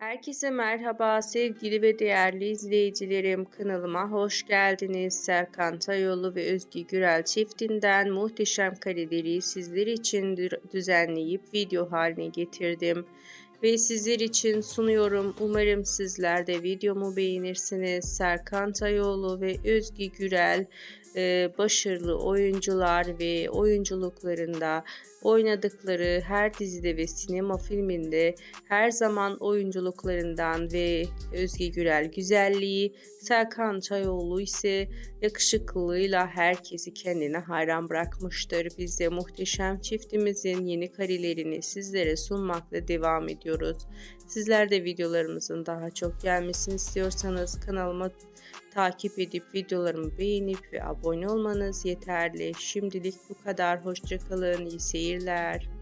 Herkese merhaba sevgili ve değerli izleyicilerim kanalıma hoş geldiniz. Serkan Tayolu ve Özgü Gürel çiftinden muhteşem kareleri sizler için düzenleyip video haline getirdim ve sizler için sunuyorum. Umarım sizler de videomu beğenirsiniz. Serkan Tayolu ve Özgü Gürel e, başarılı oyuncular ve oyunculuklarında oynadıkları her dizide ve sinema filminde her zaman oyunculuklarından ve Özge Gürel güzelliği, Serkan Çayoğlu ise yakışıklılığıyla herkesi kendine hayran bırakmıştır. Biz de muhteşem çiftimizin yeni karelerini sizlere sunmakla devam ediyoruz. Sizler de videolarımızın daha çok gelmesini istiyorsanız kanalıma takip edip videolarımı beğenip ve abone olmanız yeterli. Şimdilik bu kadar. Hoşçakalın. İyi seyirler.